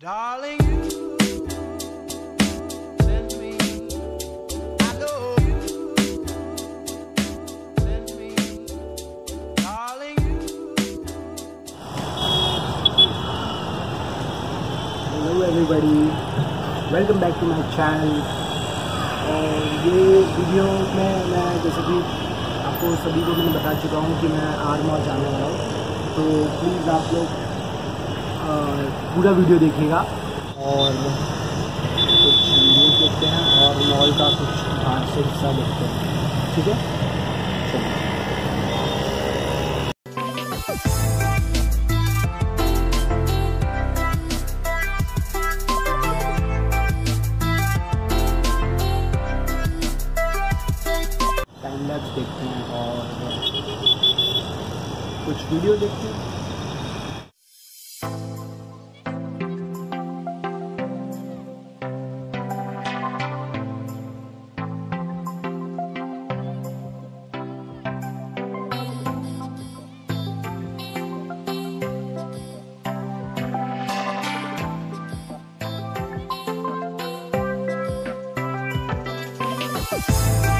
Darling, you send me. I know you send me. Darling, you. Hello everybody welcome back to my channel और ये video में मैं जैसे कि आपको सभी को मैंने बता चुका हूँ कि मैं आर मॉल जाने वाला हूँ तो प्लीज़ आप लोग पूरा वीडियो देखिएगा और कुछ वीडियो देखते हैं और मॉल का कुछ बाहर से हिस्सा देखते हैं। ठीक है? देखते हैं और कुछ वीडियो देखते हैं। Bye.